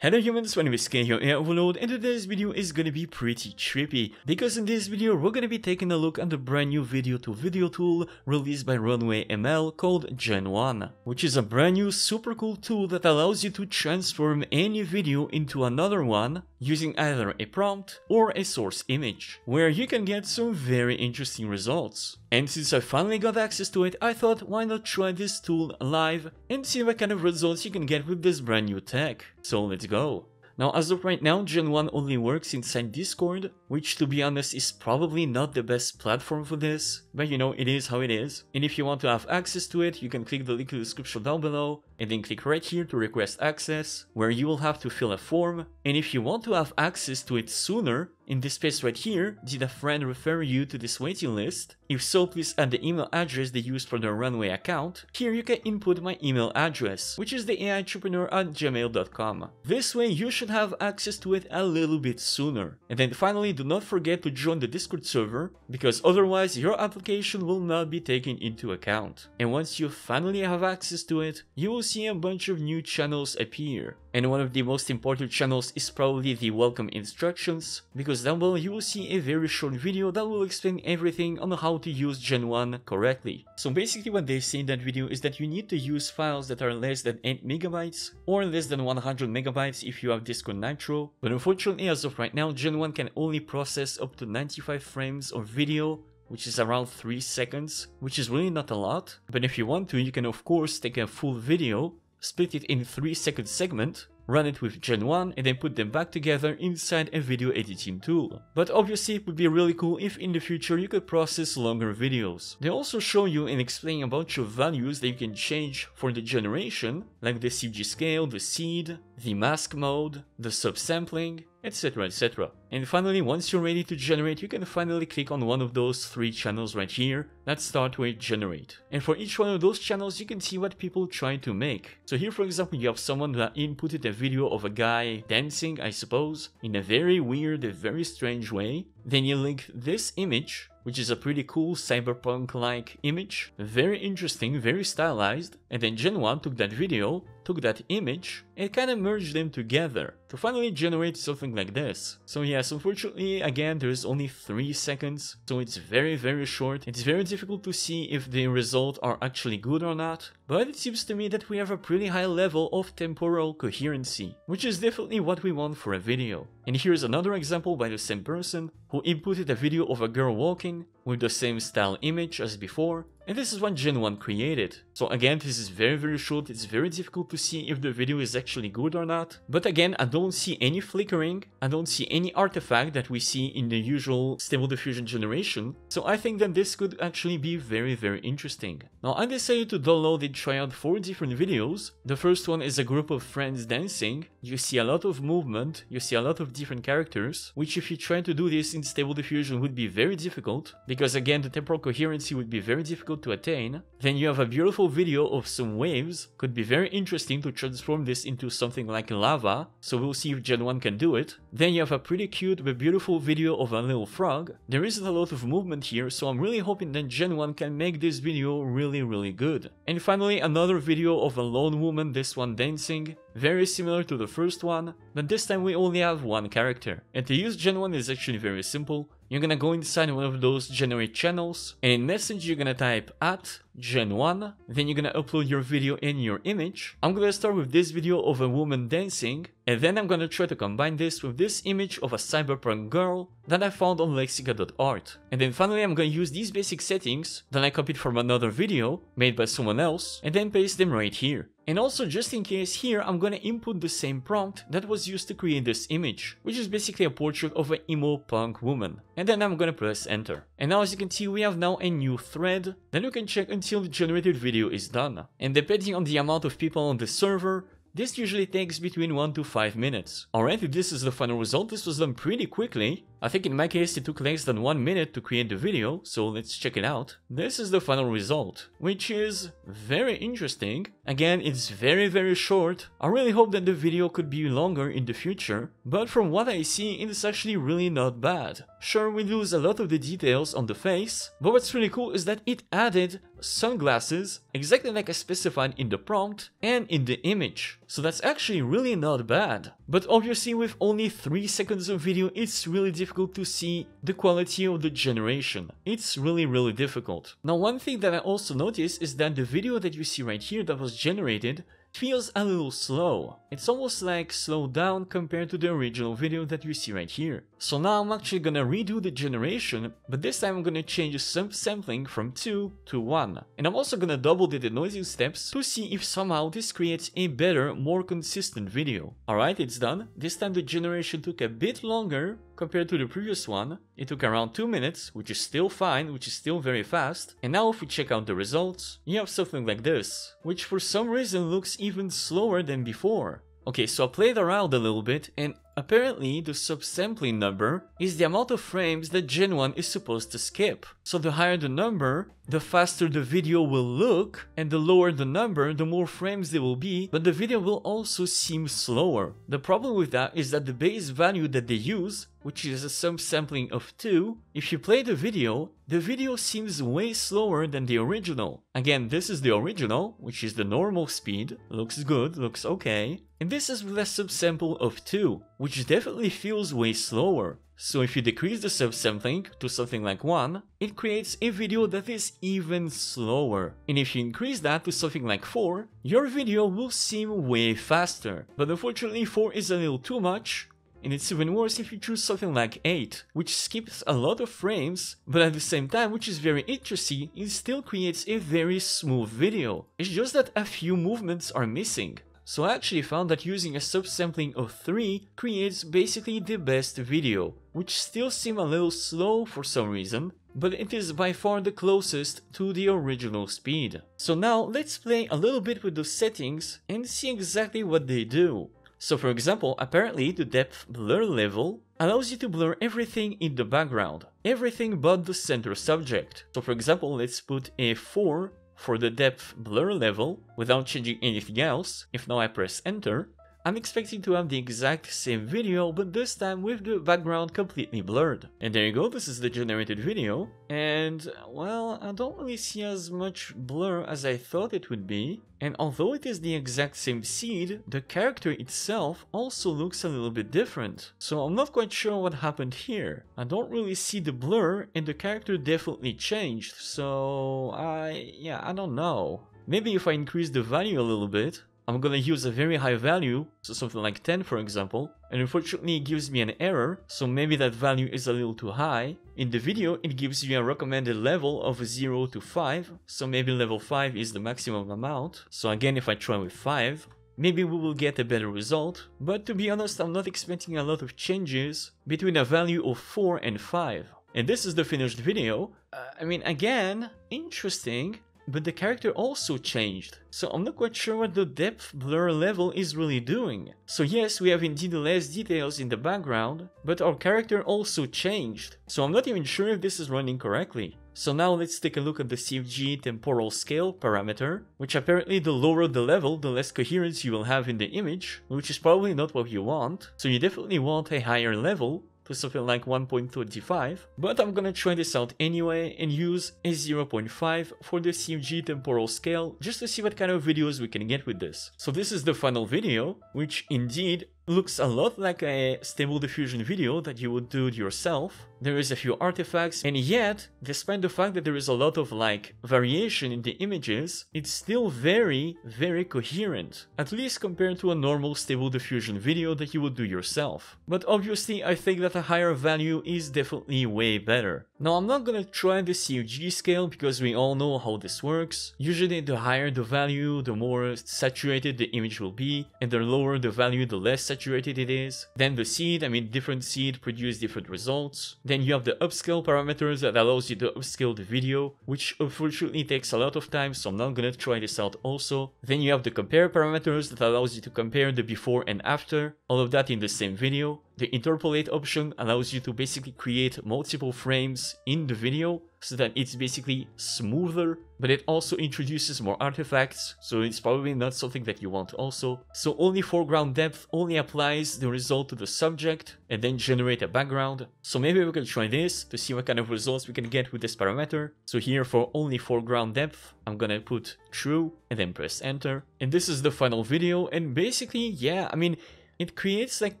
Hello humans, my name is Ken here Air Overload and today's video is gonna be pretty trippy because in this video we're gonna be taking a look at the brand new video to video tool released by Runway ML called Gen 1 which is a brand new super cool tool that allows you to transform any video into another one using either a prompt or a source image where you can get some very interesting results. And since I finally got access to it, I thought why not try this tool live and see what kind of results you can get with this brand new tech. So let's go. Now as of right now, Gen 1 only works inside Discord, which to be honest is probably not the best platform for this, but you know, it is how it is. And if you want to have access to it, you can click the link in the description down below, and then click right here to request access, where you will have to fill a form, and if you want to have access to it sooner, in this space right here, did a friend refer you to this waiting list? If so, please add the email address they used for their Runway account. Here you can input my email address, which is the Aitrepreneur at gmail.com. This way you should have access to it a little bit sooner. And then finally, do not forget to join the Discord server, because otherwise your application will not be taken into account. And once you finally have access to it, you will see a bunch of new channels appear. And one of the most important channels is probably the welcome instructions, because down below you will see a very short video that will explain everything on how to use Gen 1 correctly. So basically what they say in that video is that you need to use files that are less than 8 megabytes or less than 100 megabytes if you have Discord Nitro, but unfortunately as of right now Gen 1 can only process up to 95 frames of video which is around 3 seconds, which is really not a lot, but if you want to you can of course take a full video split it in 3 second segment, run it with Gen 1 and then put them back together inside a video editing tool. But obviously it would be really cool if in the future you could process longer videos. They also show you and explain a bunch of values that you can change for the generation, like the CFG scale, the seed, the mask mode, the subsampling, etc etc. And finally, once you're ready to generate, you can finally click on one of those three channels right here that start with generate. And for each one of those channels, you can see what people try to make. So here, for example, you have someone that inputted a video of a guy dancing, I suppose, in a very weird, very strange way. Then you link this image which is a pretty cool cyberpunk-like image, very interesting, very stylized, and then Gen 1 took that video, took that image, and kind of merged them together to finally generate something like this. So yes, unfortunately, again, there's only 3 seconds, so it's very very short. It's very difficult to see if the results are actually good or not, but it seems to me that we have a pretty high level of temporal coherency, which is definitely what we want for a video. And here's another example by the same person, who inputted a video of a girl walking with the same style image as before, and this is what Gen 1 created. So again, this is very very short, it's very difficult to see if the video is actually good or not. But again, I don't see any flickering, I don't see any artifact that we see in the usual Stable Diffusion generation. So I think that this could actually be very very interesting. Now I decided to download and try out four different videos. The first one is a group of friends dancing. You see a lot of movement, you see a lot of different characters, which if you try to do this Stable Diffusion would be very difficult, because again the temporal coherency would be very difficult to attain, then you have a beautiful video of some waves, could be very interesting to transform this into something like lava, so we'll see if Gen 1 can do it. Then you have a pretty cute but beautiful video of a little frog. There isn't a lot of movement here, so I'm really hoping that Gen 1 can make this video really really good. And finally another video of a lone woman, this one dancing, very similar to the first one, but this time we only have one character. And to use Gen 1 is actually very simple. You're gonna go inside one of those generate channels, and in message you're gonna type at Gen 1, then you're gonna upload your video and your image. I'm gonna start with this video of a woman dancing, and then I'm gonna try to combine this with this image of a cyberpunk girl that I found on lexica.art. And then finally I'm gonna use these basic settings that I copied from another video made by someone else, and then paste them right here. And also just in case here I'm gonna input the same prompt that was used to create this image, which is basically a portrait of an emo punk woman. And then I'm gonna press enter. And now as you can see we have now a new thread that you can check until the generated video is done. And depending on the amount of people on the server, this usually takes between 1 to 5 minutes. Alright, if this is the final result, this was done pretty quickly. I think in my case it took less than 1 minute to create the video, so let's check it out. This is the final result, which is very interesting. Again, it's very very short. I really hope that the video could be longer in the future, but from what I see, it's actually really not bad. Sure, we lose a lot of the details on the face, but what's really cool is that it added sunglasses, exactly like I specified in the prompt and in the image. So that's actually really not bad. But obviously with only 3 seconds of video, it's really difficult to see the quality of the generation. It's really really difficult. Now one thing that I also noticed is that the video that you see right here that was generated feels a little slow. It's almost like slowed down compared to the original video that you see right here. So now I'm actually gonna redo the generation, but this time I'm gonna change the sampling from 2 to 1. And I'm also gonna double the denoising steps to see if somehow this creates a better, more consistent video. Alright, it's done. This time the generation took a bit longer compared to the previous one. It took around 2 minutes, which is still fine, which is still very fast. And now if we check out the results, you have something like this, which for some reason looks even slower than before. Okay, so I played around a little bit and apparently the subsampling number is the amount of frames that Gen 1 is supposed to skip. So the higher the number, the faster the video will look and the lower the number, the more frames there will be, but the video will also seem slower. The problem with that is that the base value that they use which is a subsampling of 2, if you play the video, the video seems way slower than the original. Again, this is the original, which is the normal speed, looks good, looks okay, and this is with a subsample of 2, which definitely feels way slower. So if you decrease the subsampling to something like 1, it creates a video that is even slower. And if you increase that to something like 4, your video will seem way faster. But unfortunately 4 is a little too much, and it's even worse if you choose something like 8, which skips a lot of frames, but at the same time, which is very interesting, it still creates a very smooth video. It's just that a few movements are missing. So I actually found that using a subsampling of 3 creates basically the best video, which still seem a little slow for some reason, but it is by far the closest to the original speed. So now let's play a little bit with the settings and see exactly what they do. So for example, apparently the depth blur level allows you to blur everything in the background, everything but the center subject. So for example, let's put a 4 for the depth blur level without changing anything else. If now I press enter, I'm expecting to have the exact same video, but this time with the background completely blurred. And there you go, this is the generated video. And, well, I don't really see as much blur as I thought it would be. And although it is the exact same seed, the character itself also looks a little bit different. So I'm not quite sure what happened here. I don't really see the blur and the character definitely changed. So I, yeah, I don't know. Maybe if I increase the value a little bit, I'm gonna use a very high value, so something like 10 for example, and unfortunately it gives me an error, so maybe that value is a little too high. In the video it gives you a recommended level of 0 to 5, so maybe level 5 is the maximum amount. So again if I try with 5, maybe we will get a better result, but to be honest I'm not expecting a lot of changes between a value of 4 and 5. And this is the finished video. Uh, I mean, again, interesting, but the character also changed, so I'm not quite sure what the depth blur level is really doing. So yes, we have indeed less details in the background, but our character also changed, so I'm not even sure if this is running correctly. So now let's take a look at the CFG temporal scale parameter, which apparently the lower the level, the less coherence you will have in the image, which is probably not what you want. So you definitely want a higher level, to something like 1.25, but I'm gonna try this out anyway and use a 0.5 for the CFG temporal scale just to see what kind of videos we can get with this. So this is the final video, which indeed looks a lot like a stable diffusion video that you would do yourself. There is a few artifacts and yet, despite the fact that there is a lot of like variation in the images, it's still very, very coherent. At least compared to a normal stable diffusion video that you would do yourself. But obviously I think that a higher value is definitely way better. Now I'm not gonna try the CFG scale because we all know how this works. Usually the higher the value, the more saturated the image will be, and the lower the value, the less saturated saturated it is. Then the seed, I mean different seed produce different results. Then you have the upscale parameters that allows you to upscale the video, which unfortunately takes a lot of time, so I'm not gonna try this out also. Then you have the compare parameters that allows you to compare the before and after, all of that in the same video. The interpolate option allows you to basically create multiple frames in the video so that it's basically smoother, but it also introduces more artifacts, so it's probably not something that you want also. So only foreground depth only applies the result to the subject and then generate a background. So maybe we can try this to see what kind of results we can get with this parameter. So here for only foreground depth, I'm gonna put true and then press enter. And this is the final video and basically, yeah, I mean, it creates like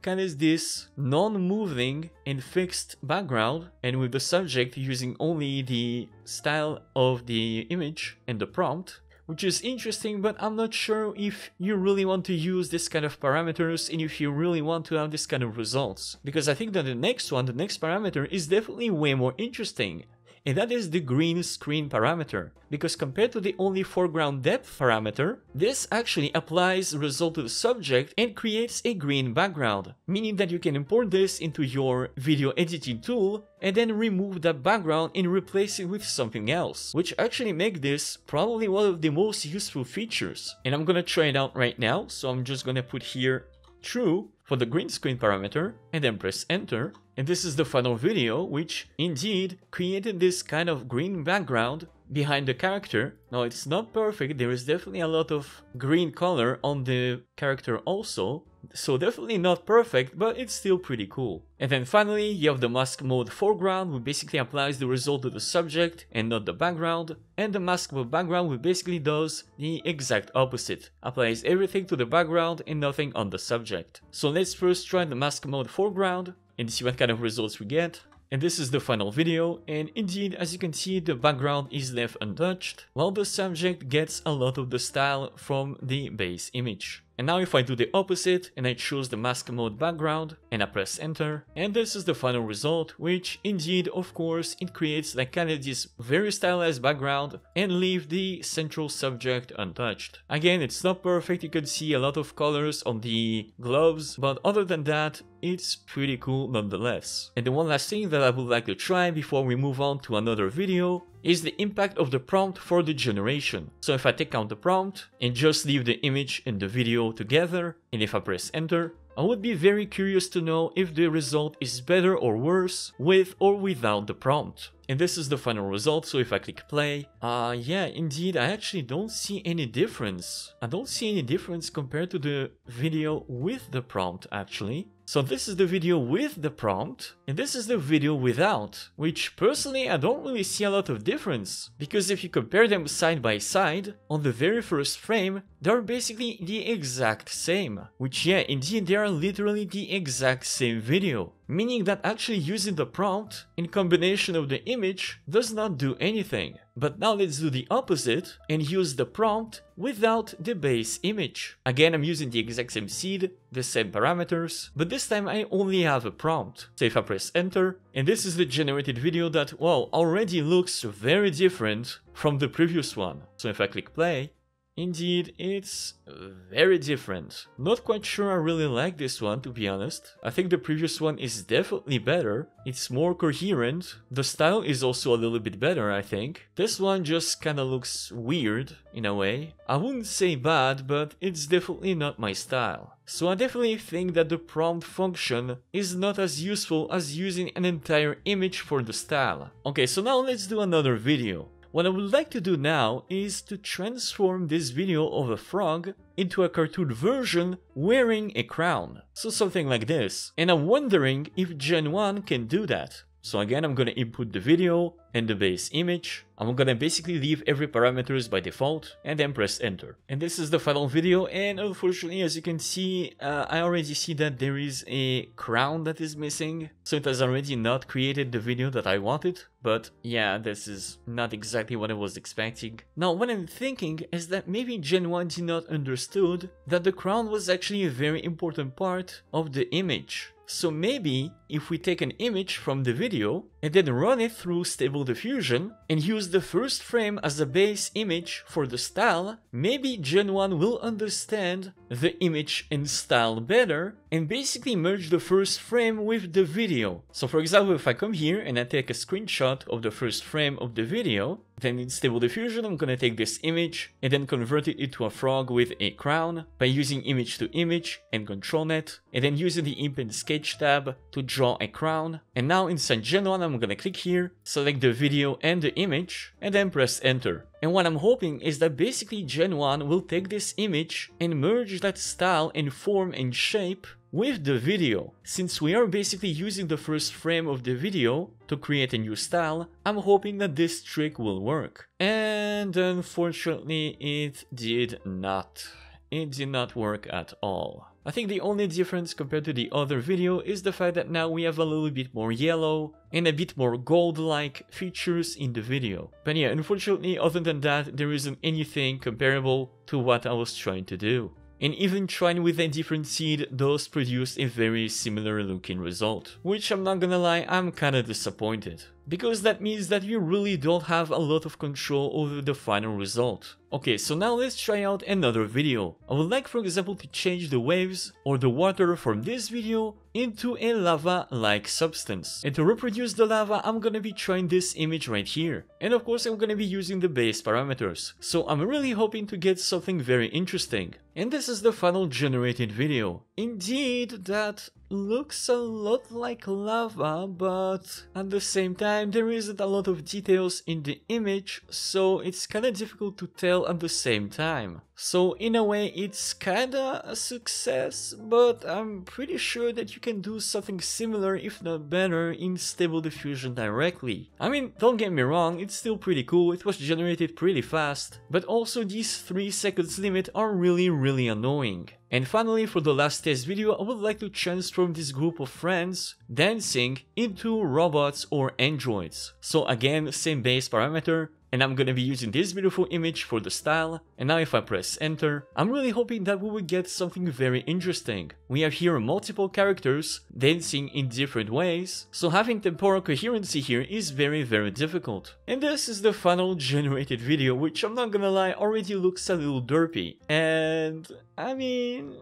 kind of this non-moving and fixed background and with the subject using only the style of the image and the prompt which is interesting but I'm not sure if you really want to use this kind of parameters and if you really want to have this kind of results. Because I think that the next one, the next parameter is definitely way more interesting and that is the green screen parameter. Because compared to the only foreground depth parameter, this actually applies result to the subject and creates a green background, meaning that you can import this into your video editing tool and then remove that background and replace it with something else, which actually make this probably one of the most useful features. And I'm gonna try it out right now, so I'm just gonna put here true for the green screen parameter and then press enter. And this is the final video, which indeed created this kind of green background behind the character. Now it's not perfect, there is definitely a lot of green color on the character also, so definitely not perfect, but it's still pretty cool. And then finally, you have the mask mode foreground, which basically applies the result to the subject and not the background. And the mask mode background, which basically does the exact opposite. Applies everything to the background and nothing on the subject. So let's first try the mask mode foreground and see what kind of results we get. And this is the final video, and indeed, as you can see, the background is left untouched, while the subject gets a lot of the style from the base image. And now if I do the opposite and I choose the mask mode background and I press enter and this is the final result which indeed of course it creates like kind of this very stylized background and leave the central subject untouched. Again it's not perfect you can see a lot of colors on the gloves but other than that it's pretty cool nonetheless. And the one last thing that I would like to try before we move on to another video is the impact of the prompt for the generation. So if I take out the prompt and just leave the image and the video together, and if I press enter, I would be very curious to know if the result is better or worse with or without the prompt. And this is the final result, so if I click play, uh, yeah, indeed, I actually don't see any difference. I don't see any difference compared to the video with the prompt, actually. So this is the video with the prompt, and this is the video without, which personally I don't really see a lot of difference, because if you compare them side by side, on the very first frame, they're basically the exact same, which yeah, indeed they are literally the exact same video meaning that actually using the prompt in combination of the image does not do anything. But now let's do the opposite and use the prompt without the base image. Again, I'm using the exact same seed, the same parameters, but this time I only have a prompt. So if I press enter, and this is the generated video that, well, already looks very different from the previous one. So if I click play, Indeed, it's very different. Not quite sure I really like this one, to be honest. I think the previous one is definitely better. It's more coherent. The style is also a little bit better, I think. This one just kinda looks weird, in a way. I wouldn't say bad, but it's definitely not my style. So I definitely think that the prompt function is not as useful as using an entire image for the style. Okay, so now let's do another video. What I would like to do now is to transform this video of a frog into a cartoon version wearing a crown. So something like this. And I'm wondering if Gen 1 can do that. So again, I'm gonna input the video and the base image. I'm gonna basically leave every parameters by default and then press enter. And this is the final video and unfortunately as you can see, uh, I already see that there is a crown that is missing. So it has already not created the video that I wanted. But yeah, this is not exactly what I was expecting. Now what I'm thinking is that maybe Gen 1 did not understood that the crown was actually a very important part of the image. So maybe if we take an image from the video and then run it through Stable Diffusion and use the first frame as a base image for the style, maybe Gen 1 will understand the image and style better and basically merge the first frame with the video. So for example, if I come here and I take a screenshot of the first frame of the video, then in Stable Diffusion I'm gonna take this image and then convert it into a frog with a crown by using image to image and ControlNet and then using the Inpaint Sketch tab to draw a crown. And now inside Gen 1 I'm gonna click here, select the video and the image and then press enter. And what I'm hoping is that basically Gen 1 will take this image and merge that style and form and shape with the video. Since we are basically using the first frame of the video to create a new style, I'm hoping that this trick will work. And unfortunately it did not. It did not work at all. I think the only difference compared to the other video is the fact that now we have a little bit more yellow and a bit more gold-like features in the video. But yeah, unfortunately, other than that, there isn't anything comparable to what I was trying to do. And even trying with a different seed does produce a very similar looking result. Which I'm not gonna lie, I'm kinda disappointed because that means that you really don't have a lot of control over the final result. Okay, so now let's try out another video. I would like for example to change the waves or the water from this video into a lava-like substance. And to reproduce the lava, I'm gonna be trying this image right here. And of course, I'm gonna be using the base parameters. So I'm really hoping to get something very interesting. And this is the final generated video. Indeed, that looks a lot like lava, but at the same time there isn't a lot of details in the image, so it's kinda difficult to tell at the same time. So in a way it's kinda a success, but I'm pretty sure that you can do something similar if not better in Stable Diffusion directly. I mean, don't get me wrong, it's still pretty cool, it was generated pretty fast, but also these 3 seconds limit are really really annoying. And finally, for the last test video, I would like to transform this group of friends dancing into robots or androids. So again, same base parameter, and I'm gonna be using this beautiful image for the style, and now if I press enter, I'm really hoping that we will get something very interesting. We have here multiple characters dancing in different ways, so having temporal coherency here is very very difficult. And this is the final generated video, which I'm not gonna lie already looks a little derpy. And I mean,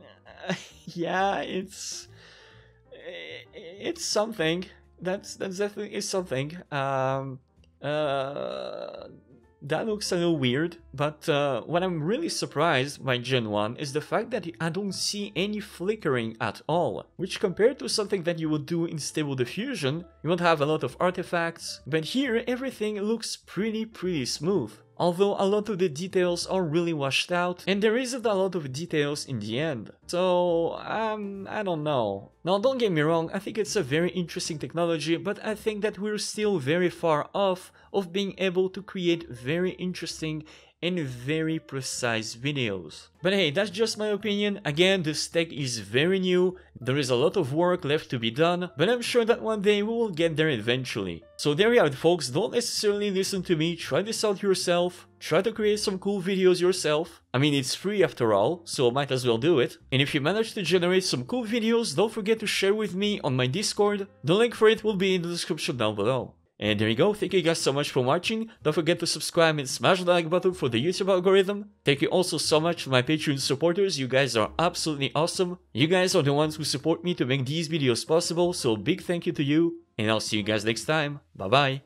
yeah, it's it's something. That's that's definitely is something. Um, uh, that looks a little weird, but uh, what I'm really surprised by Gen 1 is the fact that I don't see any flickering at all, which compared to something that you would do in Stable Diffusion, you would have a lot of artifacts, but here everything looks pretty pretty smooth although a lot of the details are really washed out and there isn't a lot of details in the end. So, um, I don't know. Now don't get me wrong, I think it's a very interesting technology, but I think that we're still very far off of being able to create very interesting and very precise videos. But hey, that's just my opinion. Again, this tech is very new, there is a lot of work left to be done, but I'm sure that one day we will get there eventually. So there you have it folks, don't necessarily listen to me, try this out yourself, try to create some cool videos yourself. I mean, it's free after all, so might as well do it. And if you manage to generate some cool videos, don't forget to share with me on my Discord, the link for it will be in the description down below. And there you go, thank you guys so much for watching, don't forget to subscribe and smash the like button for the YouTube algorithm. Thank you also so much to my Patreon supporters, you guys are absolutely awesome. You guys are the ones who support me to make these videos possible, so big thank you to you, and I'll see you guys next time, bye bye.